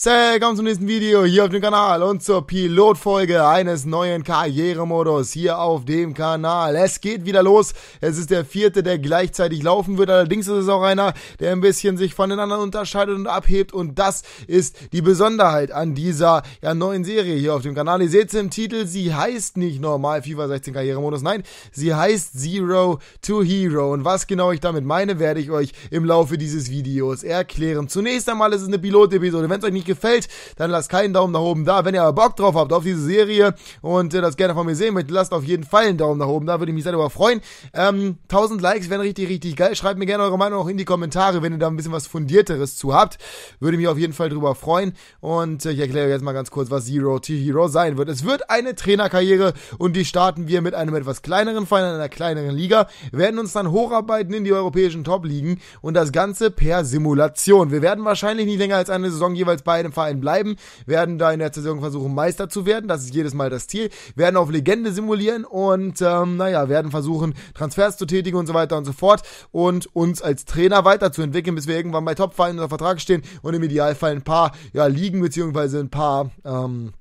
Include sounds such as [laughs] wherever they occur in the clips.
Willkommen zum nächsten Video hier auf dem Kanal und zur Pilotfolge eines neuen Karrieremodus hier auf dem Kanal. Es geht wieder los. Es ist der vierte, der gleichzeitig laufen wird. Allerdings ist es auch einer, der ein bisschen sich von den anderen unterscheidet und abhebt. Und das ist die Besonderheit an dieser ja, neuen Serie hier auf dem Kanal. Ihr seht es im Titel, sie heißt nicht normal FIFA 16 Karrieremodus. Nein, sie heißt Zero to Hero. Und was genau ich damit meine, werde ich euch im Laufe dieses Videos erklären. Zunächst einmal ist es eine Pilotepisode. Wenn es euch nicht gefällt, dann lasst keinen Daumen nach oben da. Wenn ihr aber Bock drauf habt auf diese Serie und äh, das gerne von mir sehen möchtet, lasst auf jeden Fall einen Daumen nach oben da. Würde ich mich sehr darüber freuen. Ähm, 1000 Likes wären richtig, richtig geil. Schreibt mir gerne eure Meinung auch in die Kommentare, wenn ihr da ein bisschen was Fundierteres zu habt. Würde mich auf jeden Fall darüber freuen. Und äh, ich erkläre jetzt mal ganz kurz, was Zero to Hero sein wird. Es wird eine Trainerkarriere und die starten wir mit einem etwas kleineren Verein, einer kleineren Liga, werden uns dann hocharbeiten in die europäischen Top-Ligen und das Ganze per Simulation. Wir werden wahrscheinlich nicht länger als eine Saison jeweils bei einem Verein bleiben, werden da in der Saison versuchen, Meister zu werden. Das ist jedes Mal das Ziel. Werden auf Legende simulieren und, ähm, naja, werden versuchen, Transfers zu tätigen und so weiter und so fort und uns als Trainer weiterzuentwickeln, bis wir irgendwann bei Top-Vereinen unter Vertrag stehen und im Idealfall ein paar, ja, Ligen beziehungsweise ein paar, ähm,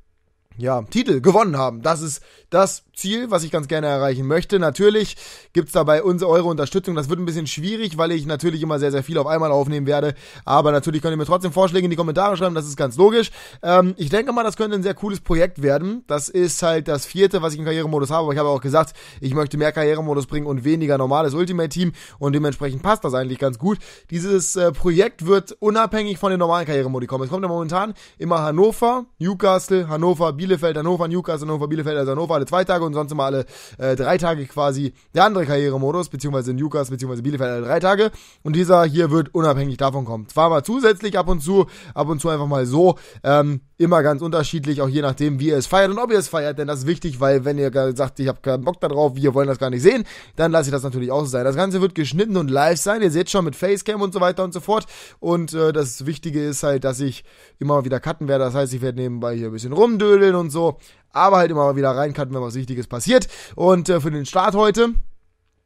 ja, Titel gewonnen haben. Das ist das Ziel, was ich ganz gerne erreichen möchte. Natürlich gibt's dabei unsere, eure Unterstützung. Das wird ein bisschen schwierig, weil ich natürlich immer sehr, sehr viel auf einmal aufnehmen werde. Aber natürlich könnt ihr mir trotzdem Vorschläge in die Kommentare schreiben. Das ist ganz logisch. Ähm, ich denke mal, das könnte ein sehr cooles Projekt werden. Das ist halt das vierte, was ich im Karrieremodus habe. Aber ich habe auch gesagt, ich möchte mehr Karrieremodus bringen und weniger normales Ultimate-Team. Und dementsprechend passt das eigentlich ganz gut. Dieses äh, Projekt wird unabhängig von den normalen Karrieremodi kommen. Es kommt ja momentan immer Hannover, Newcastle, Hannover, Bielefeld, Hannover, Newcastle, Hannover, Bielefeld, also Hannover alle zwei Tage und sonst immer alle äh, drei Tage quasi der andere Karrieremodus, beziehungsweise Newcastle, beziehungsweise Bielefeld alle drei Tage. Und dieser hier wird unabhängig davon kommen. Zwar mal zusätzlich ab und zu, ab und zu einfach mal so. Ähm, immer ganz unterschiedlich, auch je nachdem, wie ihr es feiert und ob ihr es feiert, denn das ist wichtig, weil wenn ihr sagt, ich habe keinen Bock darauf, wir wollen das gar nicht sehen, dann lasse ich das natürlich auch so sein. Das Ganze wird geschnitten und live sein, ihr seht schon mit Facecam und so weiter und so fort und äh, das Wichtige ist halt, dass ich immer wieder cutten werde, das heißt, ich werde nebenbei hier ein bisschen rumdödeln und so, aber halt immer mal wieder reincutten, wenn was Wichtiges passiert. Und äh, für den Start heute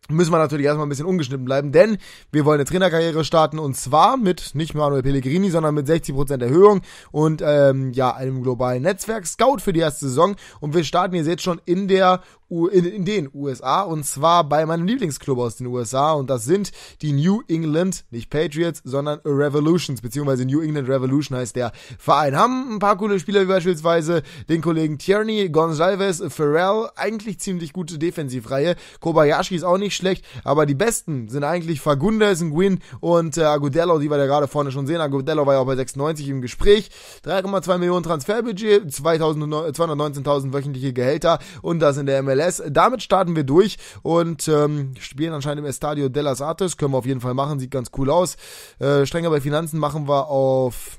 müssen wir natürlich erstmal ein bisschen ungeschnitten bleiben, denn wir wollen eine Trainerkarriere starten und zwar mit nicht Manuel Pellegrini, sondern mit 60% Erhöhung und ähm, ja, einem globalen Netzwerk Scout für die erste Saison und wir starten, ihr seht schon, in der in, in den USA und zwar bei meinem Lieblingsclub aus den USA und das sind die New England, nicht Patriots, sondern Revolutions, beziehungsweise New England Revolution heißt der Verein. Haben ein paar coole Spieler wie beispielsweise den Kollegen Tierney, Gonzalez, Farrell, eigentlich ziemlich gute Defensivreihe. Kobayashi ist auch nicht schlecht, aber die besten sind eigentlich Fagundes, Nguyen und äh, Agudello, die wir da gerade vorne schon sehen. Agudello war ja auch bei 96 im Gespräch. 3,2 Millionen Transferbudget, 219.000 wöchentliche Gehälter und das in der MLS. Damit starten wir durch und ähm, spielen anscheinend im Estadio de las Artes. Können wir auf jeden Fall machen, sieht ganz cool aus. Äh, strenger bei Finanzen machen wir auf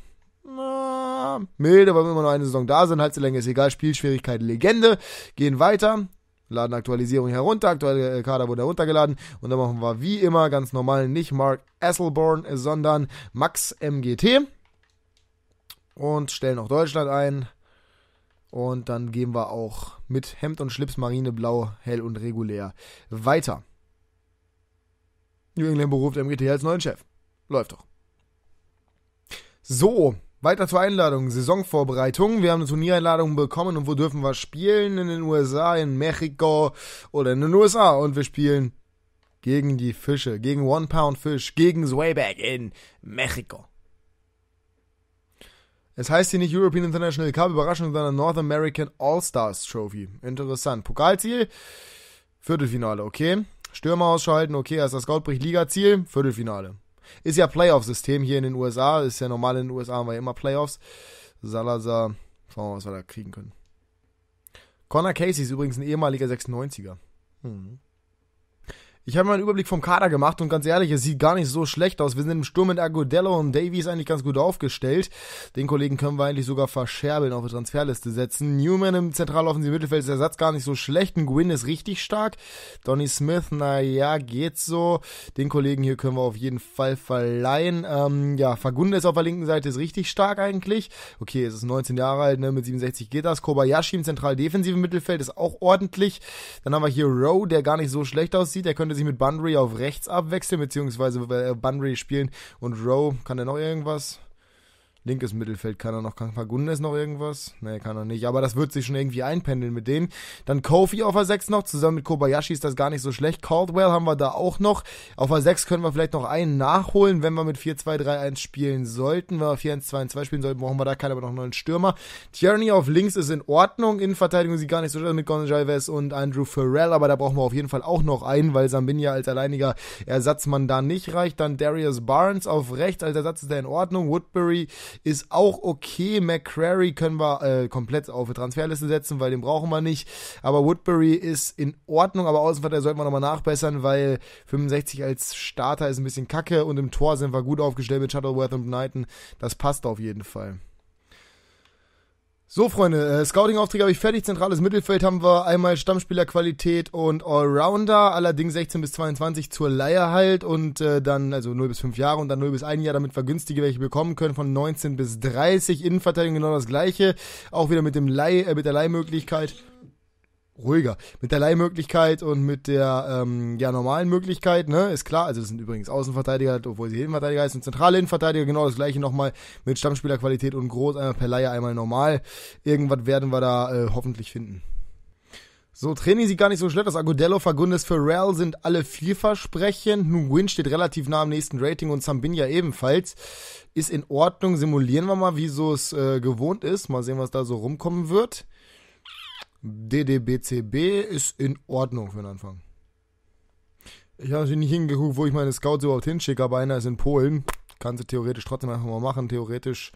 milde, weil wir immer noch eine Saison da sind. Halbzeitlänge ist egal. Spielschwierigkeit Legende. Gehen weiter. Laden Aktualisierung herunter. Aktuelle Kader wurde heruntergeladen. Und dann machen wir wie immer ganz normal nicht Mark Asselborn, sondern Max MGT. Und stellen auch Deutschland ein. Und dann gehen wir auch mit Hemd und Schlips Marineblau, hell und regulär weiter. New England beruft MGT als neuen Chef. Läuft doch. So, weiter zur Einladung. Saisonvorbereitung. Wir haben eine Turniereinladung bekommen und wo dürfen wir spielen? In den USA, in Mexiko oder in den USA. Und wir spielen gegen die Fische, gegen One Pound Fish, gegen Zwayback in Mexiko. Es heißt hier nicht European International Cup, Überraschung, sondern North American All-Stars Trophy. Interessant. Pokalziel, Viertelfinale, okay. Stürmer ausschalten, okay, das Scout bricht Liga-Ziel, Viertelfinale. Ist ja Playoff-System hier in den USA, ist ja normal in den USA haben wir immer Playoffs. Salazar, schauen wir mal, was wir da kriegen können. Connor Casey ist übrigens ein ehemaliger 96er. Hm. Ich habe mal einen Überblick vom Kader gemacht und ganz ehrlich, es sieht gar nicht so schlecht aus. Wir sind im Sturm mit Agodello und Davies eigentlich ganz gut aufgestellt. Den Kollegen können wir eigentlich sogar verscherbeln, auf die Transferliste setzen. Newman im zentraloffensiven Mittelfeld ist der Satz gar nicht so schlecht. Ein Gwyn ist richtig stark. Donny Smith, naja, geht so. Den Kollegen hier können wir auf jeden Fall verleihen. Ähm, ja, Fagundes auf der linken Seite ist richtig stark eigentlich. Okay, es ist 19 Jahre alt, ne? mit 67 geht das. Kobayashi im zentral defensiven Mittelfeld ist auch ordentlich. Dann haben wir hier Rowe, der gar nicht so schlecht aussieht. Der könnte könnte sich mit Bunbury auf rechts abwechseln, beziehungsweise Bunbury spielen und Rowe, kann er noch irgendwas? Linkes Mittelfeld kann er noch. Kann Fagundes noch irgendwas? Nee, kann er nicht. Aber das wird sich schon irgendwie einpendeln mit denen. Dann Kofi auf der 6 noch. Zusammen mit Kobayashi ist das gar nicht so schlecht. Caldwell haben wir da auch noch. Auf der 6 können wir vielleicht noch einen nachholen, wenn wir mit 4-2-3-1 spielen sollten. Wenn wir 4-1-2-2 spielen sollten, brauchen wir da keinen, aber noch einen Stürmer. Tierney auf links ist in Ordnung. Innenverteidigung sieht gar nicht so schlecht mit Gonzalez und Andrew Farrell. Aber da brauchen wir auf jeden Fall auch noch einen, weil Sambinia als alleiniger Ersatzmann da nicht reicht. Dann Darius Barnes auf rechts als Ersatz ist er in Ordnung. Woodbury ist auch okay. McCrary können wir äh, komplett auf die Transferliste setzen, weil den brauchen wir nicht. Aber Woodbury ist in Ordnung, aber Außenverteidiger sollten wir nochmal nachbessern, weil 65 als Starter ist ein bisschen kacke und im Tor sind wir gut aufgestellt mit Shuttleworth und Knighton. Das passt auf jeden Fall. So, Freunde, äh, Scouting-Aufträge habe ich fertig. Zentrales Mittelfeld haben wir einmal Stammspielerqualität und Allrounder, allerdings 16 bis 22 zur Leihe halt und äh, dann, also 0 bis 5 Jahre und dann 0 bis 1 Jahr, damit wir günstige welche bekommen können, von 19 bis 30. Innenverteidigung genau das gleiche. Auch wieder mit dem Leih, äh, mit der Leihmöglichkeit ruhiger. Mit der Leihmöglichkeit und mit der ähm, ja, normalen Möglichkeit, ne, ist klar, also das sind übrigens Außenverteidiger, obwohl sie Innenverteidiger heißen, zentrale Innenverteidiger, genau das gleiche nochmal mit Stammspielerqualität und groß, einmal per Leihe, einmal normal. Irgendwas werden wir da äh, hoffentlich finden. So, Training sieht gar nicht so schlecht aus. Agudello, Fagundes, Pharrell sind alle vielversprechend. Nun steht relativ nah am nächsten Rating und Zambinia ebenfalls. Ist in Ordnung. Simulieren wir mal, wie so es äh, gewohnt ist. Mal sehen, was da so rumkommen wird. DDBCB ist in Ordnung für den Anfang. Ich habe natürlich nicht hingeguckt, wo ich meine Scouts überhaupt hinschicke, aber einer ist in Polen. Kann sie theoretisch trotzdem einfach mal machen. Theoretisch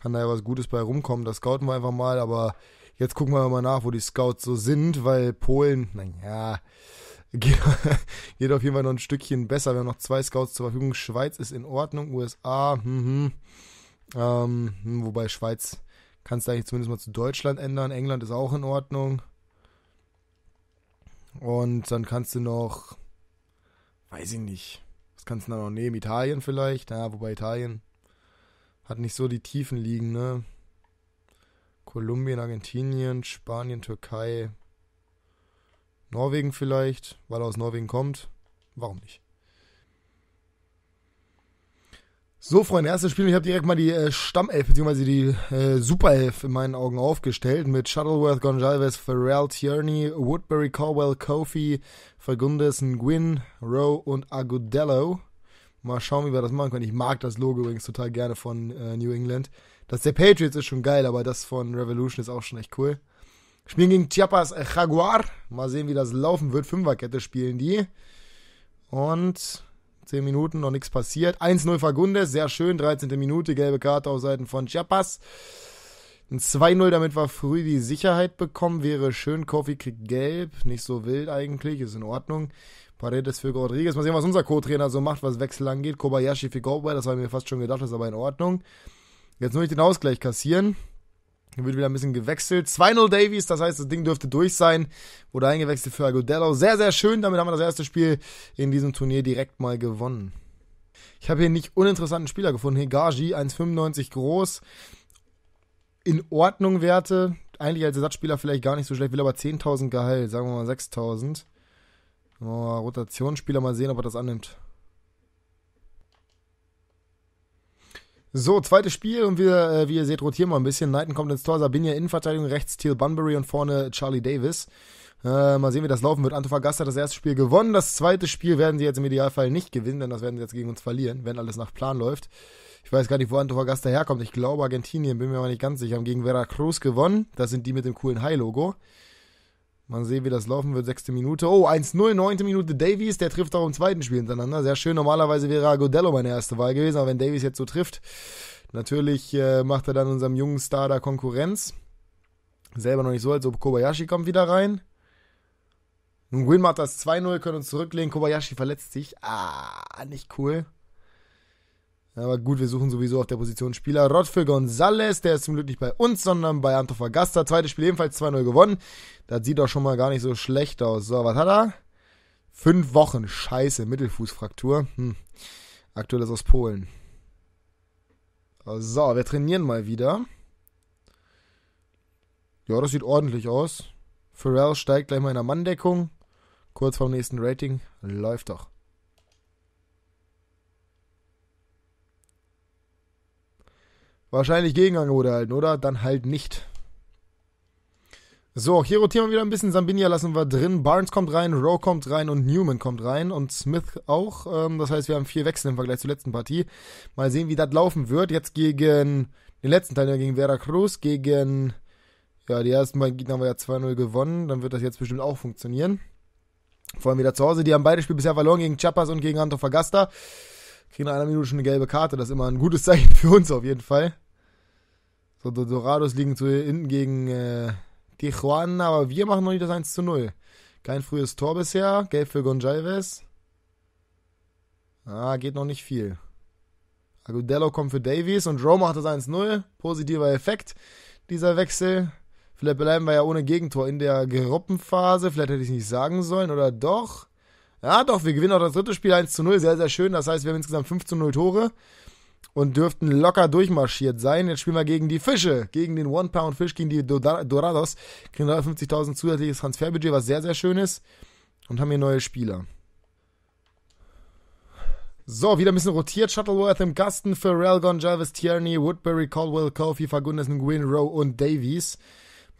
kann da ja was Gutes bei rumkommen. Das scouten wir einfach mal, aber jetzt gucken wir mal nach, wo die Scouts so sind, weil Polen, naja, [laughs] geht, geht auf jeden Fall noch ein Stückchen besser. Wir haben noch zwei Scouts zur Verfügung. Schweiz ist in Ordnung, USA, mhm. Ähm, wobei Schweiz Kannst du eigentlich zumindest mal zu Deutschland ändern. England ist auch in Ordnung. Und dann kannst du noch, weiß ich nicht, was kannst du da noch nehmen? Italien vielleicht? Ja, wobei Italien hat nicht so die Tiefen liegen, ne? Kolumbien, Argentinien, Spanien, Türkei, Norwegen vielleicht, weil er aus Norwegen kommt. Warum nicht? So, Freunde, erstes Spiel. Ich habe direkt mal die äh, Stammelf bzw. die äh, Superelf in meinen Augen aufgestellt mit Shuttleworth, Gonzalez, Pharrell, Tierney, Woodbury, Caldwell, Kofi, Fagundes, Nguyen, Rowe und Agudello. Mal schauen, wie wir das machen können. Ich mag das Logo übrigens total gerne von äh, New England. Das der Patriots ist schon geil, aber das von Revolution ist auch schon echt cool. Spielen gegen Chiapas Jaguar. Mal sehen, wie das laufen wird. Fünferkette spielen die. Und 10 Minuten, noch nichts passiert. 1-0 Fagundes, sehr schön. 13. Minute, gelbe Karte auf Seiten von Chiapas. Ein 2-0, damit wir früh die Sicherheit bekommen, wäre schön. Kofi kriegt gelb, nicht so wild eigentlich, ist in Ordnung. Paredes für Rodriguez. Mal sehen, was unser Co-Trainer so macht, was Wechsel angeht. Kobayashi für Goldwell, das war mir fast schon gedacht, ist aber in Ordnung. Jetzt nur nicht den Ausgleich kassieren. Hier wird wieder ein bisschen gewechselt. 2-0 Davies, das heißt, das Ding dürfte durch sein. Wurde eingewechselt für Agudello. Sehr, sehr schön. Damit haben wir das erste Spiel in diesem Turnier direkt mal gewonnen. Ich habe hier nicht uninteressanten Spieler gefunden. Higaji, 1,95 groß. In Ordnung Werte. Eigentlich als Ersatzspieler vielleicht gar nicht so schlecht. Will aber 10.000 Gehalt. Sagen wir mal 6.000. Oh, Rotationsspieler mal sehen, ob er das annimmt. So, zweites Spiel und wir, äh, wie ihr seht, rotieren wir ein bisschen. Knighton kommt ins Tor, Sabinia Innenverteidigung, rechts Teal Bunbury und vorne Charlie Davis. Äh, mal sehen, wie das laufen wird. Antofagasta hat das erste Spiel gewonnen. Das zweite Spiel werden sie jetzt im Idealfall nicht gewinnen, denn das werden sie jetzt gegen uns verlieren, wenn alles nach Plan läuft. Ich weiß gar nicht, wo Antofagasta herkommt. Ich glaube Argentinien, bin mir aber nicht ganz sicher. Haben gegen Veracruz gewonnen. Das sind die mit dem coolen High-Logo. Mal sehen, wie das laufen wird. Sechste Minute. Oh, 1-0, neunte Minute Davies. Der trifft auch im zweiten Spiel hintereinander. Sehr schön. Normalerweise wäre Agodello meine erste Wahl gewesen. Aber wenn Davies jetzt so trifft, natürlich äh, macht er dann unserem jungen Star da Konkurrenz. Selber noch nicht so, als ob Kobayashi kommt wieder rein. Nun, Win macht das 2-0, können uns zurücklegen. Kobayashi verletzt sich. Ah, nicht cool. Aber gut, wir suchen sowieso auf der Position Spieler. Rod für Gonzales, der ist zum Glück nicht bei uns, sondern bei Antofagasta. Zweites Spiel ebenfalls 2-0 gewonnen. Das sieht doch schon mal gar nicht so schlecht aus. So, was hat er? Fünf Wochen. Scheiße, Mittelfußfraktur. Hm. Aktuell ist aus Polen. So, wir trainieren mal wieder. Ja, das sieht ordentlich aus. Pharrell steigt gleich mal in der Manndeckung. Kurz vorm nächsten Rating. Läuft doch. Wahrscheinlich Gegenangebot erhalten, oder? Dann halt nicht. So, hier rotieren wir wieder ein bisschen. Sambinia lassen wir drin. Barnes kommt rein, Rowe kommt rein und Newman kommt rein und Smith auch. Ähm, das heißt, wir haben vier Wechsel im Vergleich zur letzten Partie. Mal sehen, wie das laufen wird. Jetzt gegen den letzten Teil, gegen Vera Cruz, gegen, ja, die ersten beiden Gegner haben wir ja 2-0 gewonnen. Dann wird das jetzt bestimmt auch funktionieren. Vor allem wieder zu Hause. Die haben beide Spiele bisher verloren gegen Chiapas und gegen Antofagasta. Kriegen nach einer Minute schon eine gelbe Karte. Das ist immer ein gutes Zeichen für uns auf jeden Fall. So, Dorados liegen zu hinten gegen, äh, Tijuana, aber wir machen noch nicht das 1 zu 0. Kein frühes Tor bisher. Gelb für Gonjalves. Ah, geht noch nicht viel. Agudello kommt für Davies und Joe macht das 1-0. Positiver Effekt, dieser Wechsel. Vielleicht bleiben wir ja ohne Gegentor in der Gruppenphase. Vielleicht hätte ich es nicht sagen sollen, oder doch? Ja, doch, wir gewinnen auch das dritte Spiel 1 0. Sehr, sehr schön. Das heißt, wir haben insgesamt 5 zu 0 Tore und dürften locker durchmarschiert sein. Jetzt spielen wir gegen die Fische, gegen den One-Pound-Fisch, gegen die Dorados. Kriegen 50.000 zusätzliches Transferbudget, was sehr, sehr schön ist. Und haben hier neue Spieler. So, wieder ein bisschen rotiert. Shuttleworth im Gasten, Pharrell, Gonjalves, Tierney, Woodbury, Caldwell, Kofi, Fagundes, Nguyen, Rowe und Davies.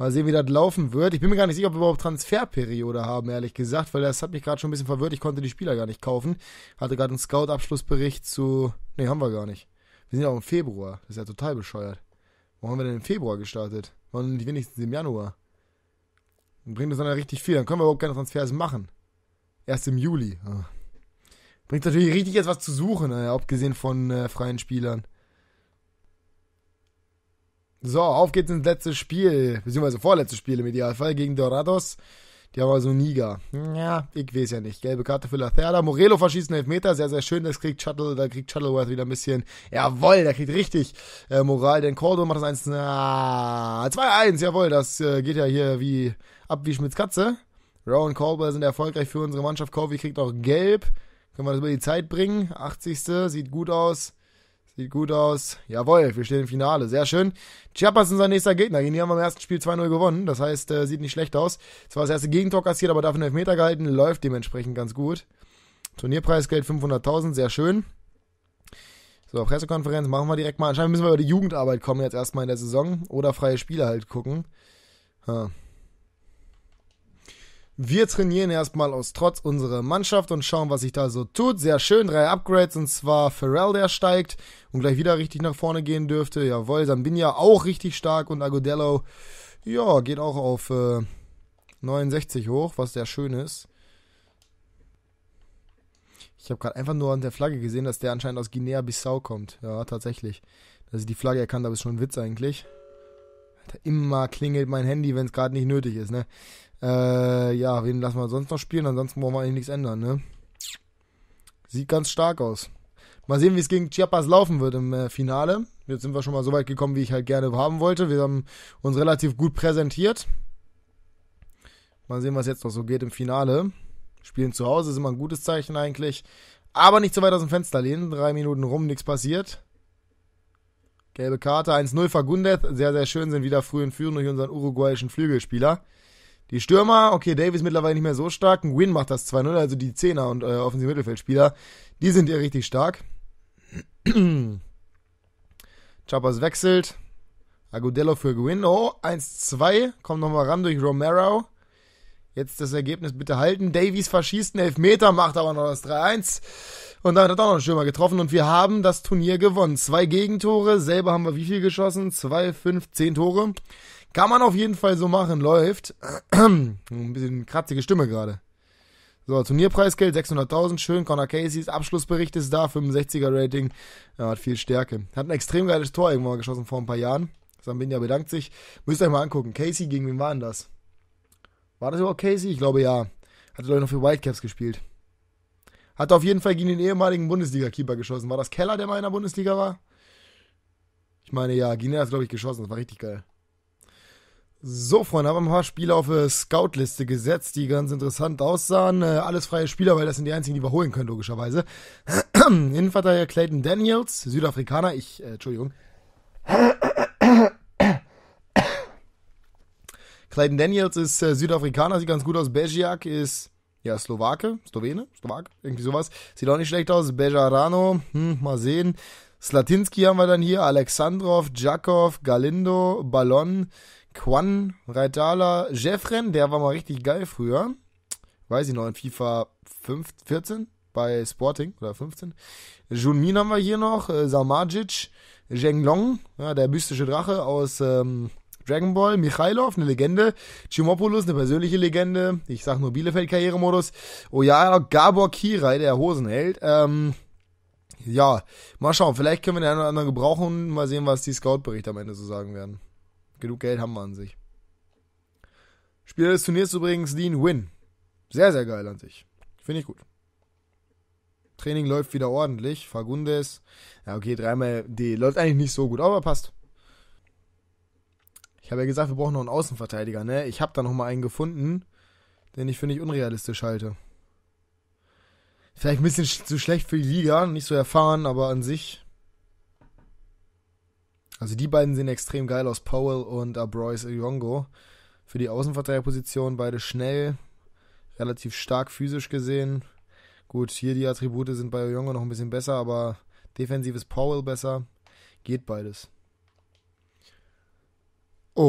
Mal sehen, wie das laufen wird. Ich bin mir gar nicht sicher, ob wir überhaupt Transferperiode haben, ehrlich gesagt, weil das hat mich gerade schon ein bisschen verwirrt. Ich konnte die Spieler gar nicht kaufen. Hatte gerade einen Scout-Abschlussbericht zu. Ne, haben wir gar nicht. Wir sind ja auch im Februar. Das ist ja total bescheuert. Warum haben wir denn im Februar gestartet? Warum nicht wenigstens im Januar? Dann bringt uns dann ja richtig viel. Dann können wir überhaupt keine Transfers machen. Erst im Juli. Ah. Bringt natürlich richtig jetzt was zu suchen, abgesehen von äh, freien Spielern. So, auf geht's ins letzte Spiel, beziehungsweise vorletzte Spiel im Idealfall gegen Dorados. Die haben also Niga. Ja, ich weiß ja nicht. Gelbe Karte für Lacerda. Morelo verschießt einen Elfmeter. Sehr, sehr schön. Das kriegt Shuttle, da kriegt Shuttleworth wieder ein bisschen. Jawoll, der kriegt richtig äh, Moral. Denn Cordo macht das 1. Ah, 2-1. Jawoll, das äh, geht ja hier wie ab wie Schmitz Katze. Rowan Caldwell sind erfolgreich für unsere Mannschaft. Kofi kriegt auch gelb. Können wir das über die Zeit bringen? 80. Sieht gut aus. Sieht gut aus. Jawohl, wir stehen im Finale. Sehr schön. Chiapas ist unser nächster Gegner. Die haben wir im ersten Spiel 2-0 gewonnen. Das heißt, äh, sieht nicht schlecht aus. Zwar das erste Gegentor kassiert, aber dafür einen Elfmeter gehalten. Läuft dementsprechend ganz gut. Turnierpreisgeld 500.000. Sehr schön. So, Pressekonferenz machen wir direkt mal. Anscheinend müssen wir über die Jugendarbeit kommen jetzt erstmal in der Saison. Oder freie Spiele halt gucken. Ha. Wir trainieren erstmal aus Trotz unsere Mannschaft und schauen, was sich da so tut. Sehr schön, drei Upgrades und zwar Pharrell, der steigt und gleich wieder richtig nach vorne gehen dürfte. Jawohl, Sambinja auch richtig stark und Agodello, ja, geht auch auf äh, 69 hoch, was sehr schön ist. Ich habe gerade einfach nur an der Flagge gesehen, dass der anscheinend aus Guinea-Bissau kommt. Ja, tatsächlich. Dass ich die Flagge erkannt habe, ist schon ein Witz eigentlich. Immer klingelt mein Handy, wenn es gerade nicht nötig ist, ne? Äh, ja, wen lassen wir sonst noch spielen? Ansonsten wollen wir eigentlich nichts ändern, ne? Sieht ganz stark aus. Mal sehen, wie es gegen Chiapas laufen wird im äh, Finale. Jetzt sind wir schon mal so weit gekommen, wie ich halt gerne haben wollte. Wir haben uns relativ gut präsentiert. Mal sehen, was jetzt noch so geht im Finale. Spielen zu Hause ist immer ein gutes Zeichen eigentlich. Aber nicht so weit aus dem Fenster lehnen. Drei Minuten rum, nichts passiert. Gelbe Karte, 1-0 Fagundes. Sehr, sehr schön, sind wieder früh in Führung durch unseren uruguayischen Flügelspieler. Die Stürmer, okay, Davis mittlerweile nicht mehr so stark. Ein Win macht das 2-0, also die Zehner und äh, offensive Mittelfeldspieler, die sind ja richtig stark. [clears throat] Chapas wechselt. Agudello für Gwyn. Oh, 1-2. Kommt nochmal ran durch Romero. Jetzt das Ergebnis bitte halten. Davies verschießt einen Elfmeter, macht aber noch das 3-1. Und dann hat auch noch einen Stürmer getroffen und wir haben das Turnier gewonnen. Zwei Gegentore, selber haben wir wie viel geschossen? Zwei, fünf, zehn Tore. Kann man auf jeden Fall so machen, läuft. [clears throat] Ein bisschen kratzige Stimme gerade. So, Turnierpreisgeld 600.000, schön. Connor Caseys Abschlussbericht ist da, 65er Rating. Ja, hat viel Stärke. Hat ein extrem geiles Tor irgendwann mal geschossen vor ein paar Jahren. Sambinja bedankt sich. Müsst ihr euch mal angucken. Casey, gegen wen war denn das? War das überhaupt Casey? Ich glaube ja. Hat glaube ich noch für Whitecaps gespielt. Hat auf jeden Fall gegen den ehemaligen Bundesliga-Keeper geschossen. War das Keller, der mal in der Bundesliga war? Ich meine, ja, Guinea hat, glaube ich, geschossen. Das war richtig geil. So, Freunde, haben ein paar Spieler auf eine Scout-Liste gesetzt, die ganz interessant aussahen. Äh, alles freie Spieler, weil das sind die einzigen, die wir holen können, logischerweise. [clears throat] Innenverteidiger Clayton Daniels, Südafrikaner, ich, äh, Entschuldigung. [clears throat] Clayton Daniels ist äh, Südafrikaner, sieht ganz gut aus. Bejiak ist, ja, Slowake, Slowene, Slowak, irgendwie sowas. Sieht auch nicht schlecht aus. Bejarano, hm, mal sehen. Slatinski haben wir dann hier, Alexandrov, Jakov, Galindo, Ballon, Quan, Reitala, Jeffren, der war mal richtig geil früher. Weiß ich noch, in FIFA 5, 14 bei Sporting oder 15. Junmin haben wir hier noch, äh, Samajic, Zhenglong, ja, der mystische Drache aus ähm, Dragon Ball, Michailov, eine Legende, Chimopoulos, eine persönliche Legende, ich sag nur Bielefeld-Karrieremodus, ja, Gabor Kirai, der Hosenheld, ähm, ja, mal schauen, vielleicht können wir den einen oder anderen gebrauchen, mal sehen, was die Scout-Berichte am Ende so sagen werden. Genug Geld haben wir an sich. Spieler des Turniers übrigens Dean Win. Sehr, sehr geil an sich. Finde ich gut. Training läuft wieder ordentlich. Fagundes. Ja, okay, dreimal D. Läuft eigentlich nicht so gut, aber passt. Ich habe ja gesagt, wir brauchen noch einen Außenverteidiger, ne? Ich habe da noch mal einen gefunden, den ich finde ich unrealistisch halte. Vielleicht ein bisschen zu schlecht für die Liga, nicht so erfahren, aber an sich. Also die beiden sehen extrem geil aus, Powell und Abroyce Iongo. Für die Außenverteidigerposition beide schnell, relativ stark physisch gesehen. Gut, hier die Attribute sind bei Iongo noch ein bisschen besser, aber defensiv ist Powell besser. Geht beides. Hey,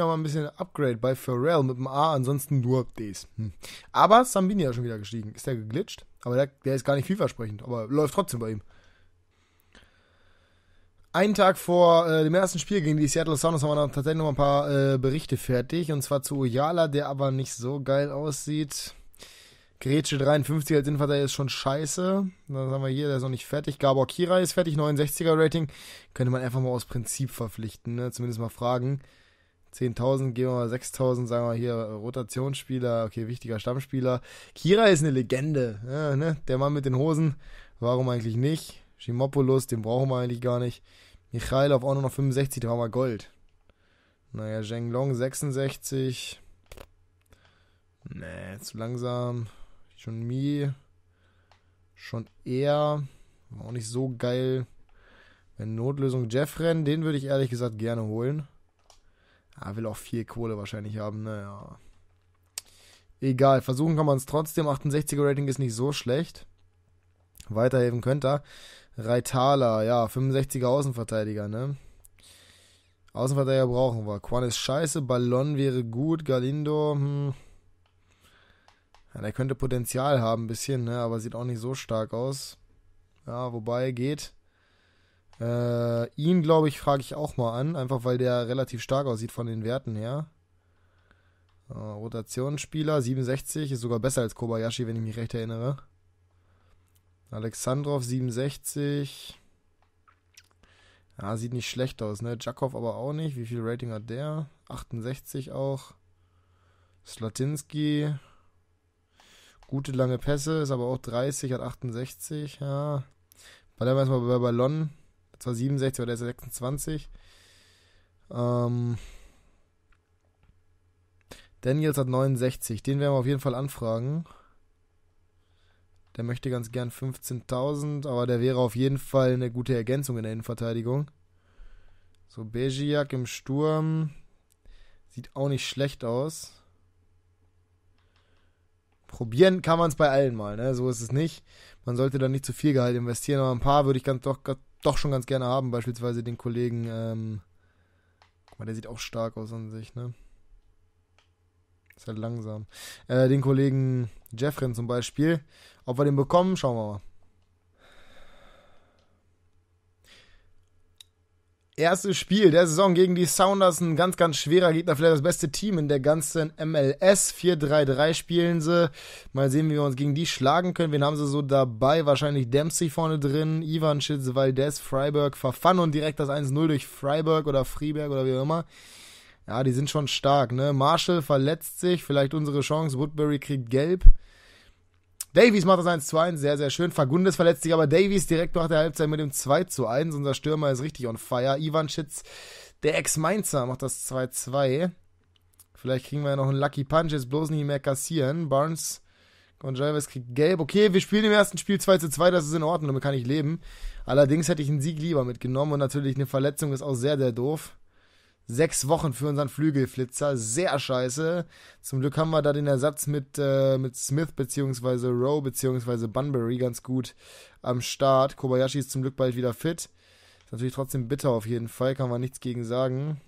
wieder mal ein bisschen Upgrade bei Pharrell mit dem A, ansonsten nur Ds. Hm. Aber Sambini ja schon wieder gestiegen. Ist der geglitscht? Aber der, der ist gar nicht vielversprechend, aber läuft trotzdem bei ihm. Einen Tag vor äh, dem ersten Spiel gegen die Seattle Sounders haben wir dann tatsächlich noch ein paar äh, Berichte fertig. Und zwar zu Oyala, der aber nicht so geil aussieht. Grätsche 53 als Innenverteidiger ist schon scheiße. Dann haben wir hier, der ist noch nicht fertig. Gabor Kira ist fertig, 69er Rating. Könnte man einfach mal aus Prinzip verpflichten, ne? Zumindest mal fragen. 10.000, geben wir mal 6.000, sagen wir hier Rotationsspieler, okay, wichtiger Stammspieler. Kira ist eine Legende, ja, ne? Der Mann mit den Hosen, warum eigentlich nicht? Schimopoulos, den brauchen wir eigentlich gar nicht. Michailov auch nur noch 65, der war mal Gold. Naja, Zheng 66. Nee, zu langsam. Schon Mi. Schon eher. War auch nicht so geil. Wenn Notlösung Jeffren, den würde ich ehrlich gesagt gerne holen. Ah, will auch viel Kohle wahrscheinlich haben, naja. Egal, versuchen kann man es trotzdem. 68er Rating ist nicht so schlecht. Weiterhelfen könnte er. Reitala, ja, 65er Außenverteidiger, ne? Außenverteidiger brauchen wir. Quan ist scheiße, Ballon wäre gut, Galindo, hm. Ja, der könnte Potenzial haben, ein bisschen, ne? aber sieht auch nicht so stark aus. Ja, wobei, geht. Äh, ihn, glaube ich, frage ich auch mal an, einfach weil der relativ stark aussieht von den Werten her. Äh, Rotationsspieler, 67, ist sogar besser als Kobayashi, wenn ich mich recht erinnere. Alexandrov 67. Ja, sieht nicht schlecht aus, ne? Jakov aber auch nicht. Wie viel Rating hat der? 68 auch. Slatinski. Gute lange Pässe, ist aber auch 30, hat 68, ja. Bleiben wir erstmal bei Ballon. Das war 67, aber der ist 26. Ähm. Daniels hat 69. Den werden wir auf jeden Fall anfragen. Der möchte ganz gern 15.000, aber der wäre auf jeden Fall eine gute Ergänzung in der Innenverteidigung. So, Bejiak im Sturm. Sieht auch nicht schlecht aus. Probieren kann man es bei allen mal, ne? So ist es nicht. Man sollte da nicht zu viel Gehalt investieren, aber ein paar würde ich ganz, doch, doch schon ganz gerne haben. Beispielsweise den Kollegen, ähm, guck mal, der sieht auch stark aus an sich, ne? Ist halt langsam. Äh, den Kollegen Jeffrin zum Beispiel. Ob wir den bekommen, schauen wir mal. Erstes Spiel der Saison gegen die Sounders, ein ganz, ganz schwerer Gegner, vielleicht das beste Team in der ganzen MLS. 4-3-3 spielen sie. Mal sehen, wie wir uns gegen die schlagen können. Wen haben sie so dabei? Wahrscheinlich Dempsey vorne drin, Ivan Schitz, Valdez, Freiburg, Verfan und direkt das 1-0 durch Freiburg oder Freiberg oder wie auch immer. Ja, die sind schon stark, ne? Marshall verletzt sich, vielleicht unsere Chance. Woodbury kriegt gelb. Davies macht das 1 zu 1, sehr, sehr schön. Fagundes verletzt sich, aber Davies direkt nach der Halbzeit mit dem 2 zu 1. Unser Stürmer ist richtig on fire. Ivan Schitz, der Ex-Mainzer, macht das 2 2. Vielleicht kriegen wir ja noch einen Lucky Punch, jetzt bloß nicht mehr kassieren. Barnes, Gonzalez kriegt gelb. Okay, wir spielen im ersten Spiel 2 zu 2, das ist in Ordnung, damit kann ich leben. Allerdings hätte ich einen Sieg lieber mitgenommen und natürlich eine Verletzung ist auch sehr, sehr doof. Sechs Wochen für unseren Flügelflitzer. Sehr scheiße. Zum Glück haben wir da den Ersatz mit, äh, mit Smith bzw. Rowe bzw. Bunbury ganz gut am Start. Kobayashi ist zum Glück bald wieder fit. Ist natürlich trotzdem bitter auf jeden Fall, kann man nichts gegen sagen.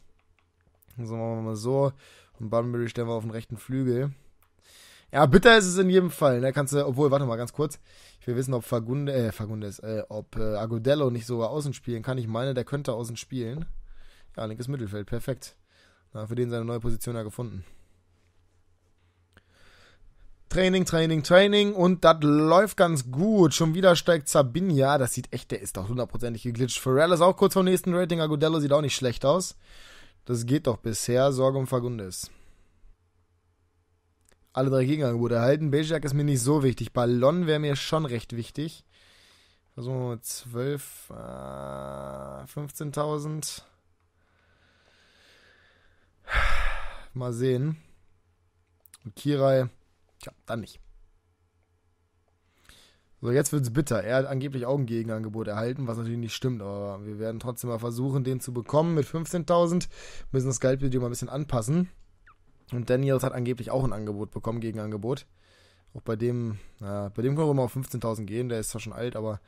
So machen wir mal so. Und Bunbury stellen wir auf den rechten Flügel. Ja, bitter ist es in jedem Fall. Da ne? kannst du, obwohl, warte mal ganz kurz. Ich will wissen, ob Fagunde, äh, Fagundes, äh, ob äh, Agodello nicht sogar außen spielen kann. Ich meine, der könnte außen spielen. Ja, linkes Mittelfeld, perfekt. Na, für den seine neue Position ja gefunden. Training, Training, Training und das läuft ganz gut. Schon wieder steigt Sabinia. Das sieht echt, der ist doch hundertprozentig geglitscht. Pharrell ist auch kurz vom nächsten Rating. Agodello sieht auch nicht schlecht aus. Das geht doch bisher. Sorge um Fagundes alle drei Gegenangebote erhalten. Bejak ist mir nicht so wichtig. Ballon wäre mir schon recht wichtig. Versuchen wir mit 12, äh, 15.000. Mal sehen. Und Kirai, tja, dann nicht. So, jetzt wird's bitter. Er hat angeblich auch ein Gegenangebot erhalten, was natürlich nicht stimmt, aber wir werden trotzdem mal versuchen, den zu bekommen mit 15.000. Müssen das Geldvideo mal ein bisschen anpassen. Und Daniels hat angeblich auch ein Angebot bekommen, Gegenangebot. Auch bei dem, naja, bei dem können wir mal auf 15.000 gehen. Der ist zwar schon alt, aber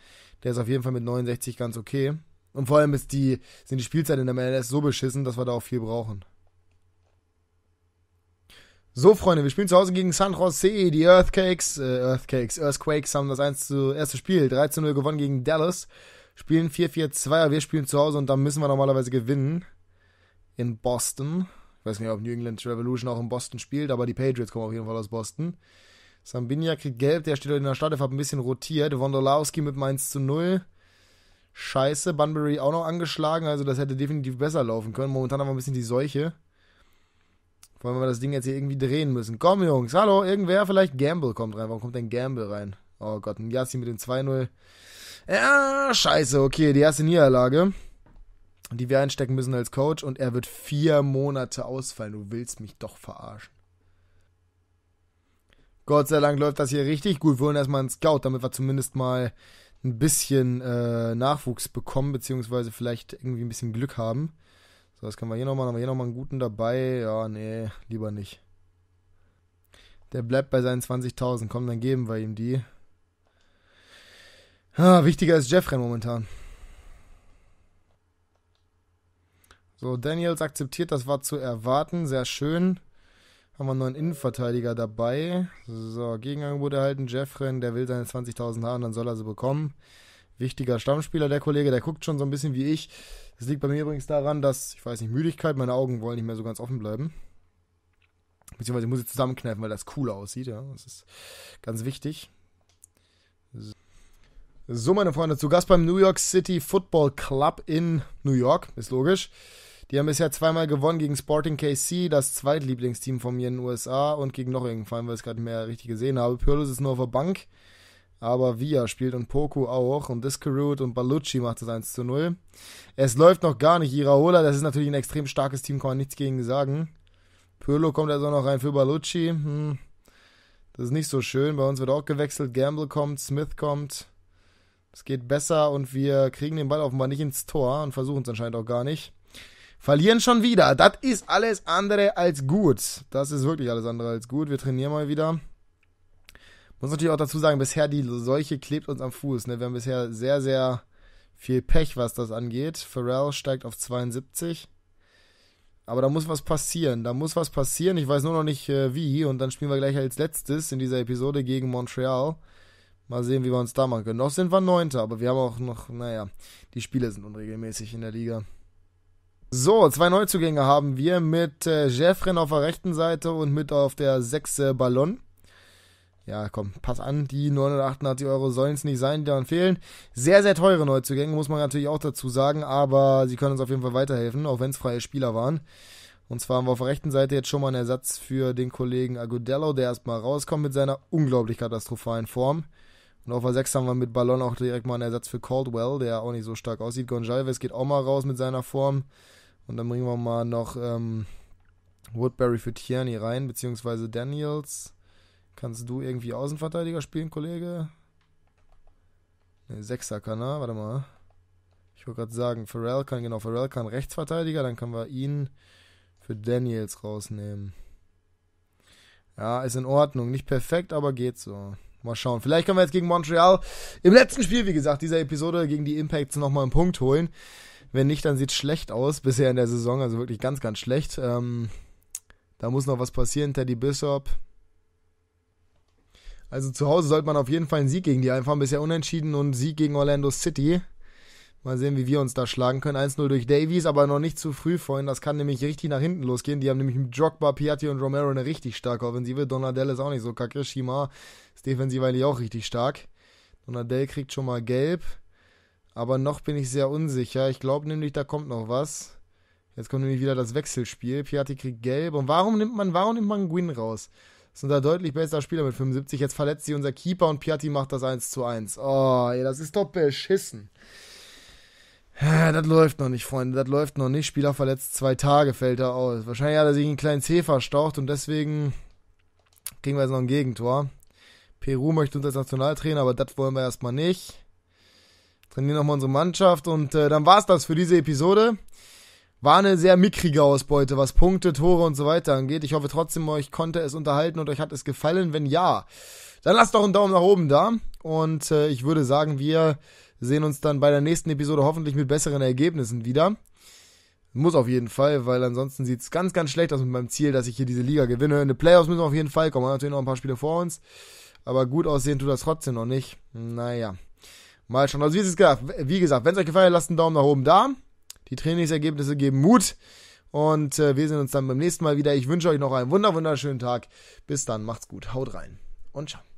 der ist auf jeden Fall mit 69 ganz okay. Und vor allem ist die, sind die Spielzeiten in der MLS so beschissen, dass wir da auch viel brauchen. So, Freunde, wir spielen zu Hause gegen San Jose. Die Earthquakes, äh, Earthquakes, Earthquakes haben das 1 zu, erste Spiel 3 zu 0 gewonnen gegen Dallas. Spielen 4-4-2, wir spielen zu Hause und da müssen wir normalerweise gewinnen. In Boston. Ich weiß nicht, ob New England Revolution auch in Boston spielt, aber die Patriots kommen auf jeden Fall aus Boston. Sambinia kriegt gelb, der steht in der Startelf, ein bisschen rotiert. Wondolowski mit 1 zu 0. Scheiße, Bunbury auch noch angeschlagen, also das hätte definitiv besser laufen können. Momentan haben wir ein bisschen die Seuche. Vor allem, weil wir das Ding jetzt hier irgendwie drehen müssen. Komm, Jungs, hallo, irgendwer, vielleicht Gamble kommt rein. Warum kommt denn Gamble rein? Oh Gott, ein Yassi mit dem 2-0. Ja, scheiße, okay, die erste Niederlage die wir einstecken müssen als Coach und er wird vier Monate ausfallen. Du willst mich doch verarschen. Gott sei Dank läuft das hier richtig gut. Wir holen erstmal einen Scout, damit wir zumindest mal ein bisschen äh, Nachwuchs bekommen, beziehungsweise vielleicht irgendwie ein bisschen Glück haben. So, das können wir hier nochmal. Haben wir hier nochmal einen guten dabei? Ja, nee, lieber nicht. Der bleibt bei seinen 20.000. Komm, dann geben wir ihm die. Ah, wichtiger ist Jeffrey momentan. So, Daniels akzeptiert, das war zu erwarten. Sehr schön. Haben wir einen neuen Innenverteidiger dabei. So, Gegenangebot erhalten. Jeffren, der will seine 20.000 haben, dann soll er sie bekommen. Wichtiger Stammspieler, der Kollege, der guckt schon so ein bisschen wie ich. Das liegt bei mir übrigens daran, dass, ich weiß nicht, Müdigkeit, meine Augen wollen nicht mehr so ganz offen bleiben. Beziehungsweise ich muss sie zusammenkneifen, weil das cooler aussieht, ja. Das ist ganz wichtig. So, meine Freunde, zu Gast beim New York City Football Club in New York, ist logisch. Die haben bisher zweimal gewonnen gegen Sporting KC, das Zweitlieblingsteam von mir in den USA und gegen noch irgendeinen Verein, weil ich es gerade nicht mehr richtig gesehen habe. Pirlos ist nur auf der Bank, aber Via spielt und Poku auch und Discarut und Balucci macht das 1 zu 0. Es läuft noch gar nicht. Iraola, das ist natürlich ein extrem starkes Team, kann man nichts gegen sagen. Pirlo kommt also noch rein für Balucci. Hm. Das ist nicht so schön. Bei uns wird auch gewechselt. Gamble kommt, Smith kommt. Es geht besser und wir kriegen den Ball offenbar nicht ins Tor und versuchen es anscheinend auch gar nicht. Verlieren schon wieder. Das ist alles andere als gut. Das ist wirklich alles andere als gut. Wir trainieren mal wieder. Muss natürlich auch dazu sagen, bisher die Seuche klebt uns am Fuß. Ne? Wir haben bisher sehr, sehr viel Pech, was das angeht. Pharrell steigt auf 72. Aber da muss was passieren. Da muss was passieren. Ich weiß nur noch nicht äh, wie. Und dann spielen wir gleich als letztes in dieser Episode gegen Montreal. Mal sehen, wie wir uns da machen können. Noch sind wir Neunter, aber wir haben auch noch, naja, die Spiele sind unregelmäßig in der Liga. So, zwei Neuzugänge haben wir mit äh, Jeffren auf der rechten Seite und mit auf der 6 äh, Ballon. Ja, komm, pass an, die 988 Euro sollen es nicht sein, die dann fehlen. Sehr, sehr teure Neuzugänge, muss man natürlich auch dazu sagen, aber sie können uns auf jeden Fall weiterhelfen, auch wenn es freie Spieler waren. Und zwar haben wir auf der rechten Seite jetzt schon mal einen Ersatz für den Kollegen Agudello, der erstmal rauskommt mit seiner unglaublich katastrophalen Form. Und auf der 6 haben wir mit Ballon auch direkt mal einen Ersatz für Caldwell, der auch nicht so stark aussieht. Gonjalves geht auch mal raus mit seiner Form. Und dann bringen wir mal noch ähm, Woodbury für Tierney rein, beziehungsweise Daniels. Kannst du irgendwie Außenverteidiger spielen, Kollege? Ne, Sechser kann er, warte mal. Ich wollte gerade sagen, Pharrell kann, genau, Pharrell kann Rechtsverteidiger, dann können wir ihn für Daniels rausnehmen. Ja, ist in Ordnung. Nicht perfekt, aber geht so. Mal schauen. Vielleicht können wir jetzt gegen Montreal im letzten Spiel, wie gesagt, dieser Episode gegen die Impacts nochmal einen Punkt holen. Wenn nicht, dann sieht es schlecht aus bisher in der Saison. Also wirklich ganz, ganz schlecht. Ähm, da muss noch was passieren. Teddy Bishop. Also zu Hause sollte man auf jeden Fall einen Sieg gegen die einfahren. Bisher unentschieden und Sieg gegen Orlando City. Mal sehen, wie wir uns da schlagen können. 1-0 durch Davies, aber noch nicht zu früh, Freunde. Das kann nämlich richtig nach hinten losgehen. Die haben nämlich mit Drogba, Piatti und Romero eine richtig starke Offensive. Donadell ist auch nicht so kacke. Shima ist defensiv eigentlich auch richtig stark. Donadell kriegt schon mal gelb. Aber noch bin ich sehr unsicher. Ich glaube nämlich, da kommt noch was. Jetzt kommt nämlich wieder das Wechselspiel. Piatti kriegt gelb. Und warum nimmt man, warum nimmt man Gwyn raus? Ist unser deutlich bester Spieler mit 75. Jetzt verletzt sich unser Keeper und Piatti macht das 1 zu 1. Oh, ey, das ist doch beschissen. Das läuft noch nicht, Freunde. Das läuft noch nicht. Spieler verletzt zwei Tage, fällt er aus. Wahrscheinlich hat er sich einen kleinen Zeh verstaucht und deswegen kriegen wir jetzt noch ein Gegentor. Peru möchte uns als Nationaltrainer, aber das wollen wir erstmal nicht. Trainieren nochmal unsere Mannschaft und äh, dann war's das für diese Episode. War eine sehr mickrige Ausbeute, was Punkte, Tore und so weiter angeht. Ich hoffe trotzdem, euch konnte es unterhalten und euch hat es gefallen. Wenn ja, dann lasst doch einen Daumen nach oben da. Und äh, ich würde sagen, wir sehen uns dann bei der nächsten Episode hoffentlich mit besseren Ergebnissen wieder. Muss auf jeden Fall, weil ansonsten sieht es ganz, ganz schlecht aus mit meinem Ziel, dass ich hier diese Liga gewinne. In die Playoffs müssen wir auf jeden Fall kommen. Wir haben natürlich noch ein paar Spiele vor uns. Aber gut aussehen tut das trotzdem noch nicht. Naja. Mal schauen. Also wie, gesagt, wie gesagt, wenn es euch gefallen hat, lasst einen Daumen nach oben da. Die Trainingsergebnisse geben Mut. Und äh, wir sehen uns dann beim nächsten Mal wieder. Ich wünsche euch noch einen wunder wunderschönen Tag. Bis dann, macht's gut, haut rein und ciao.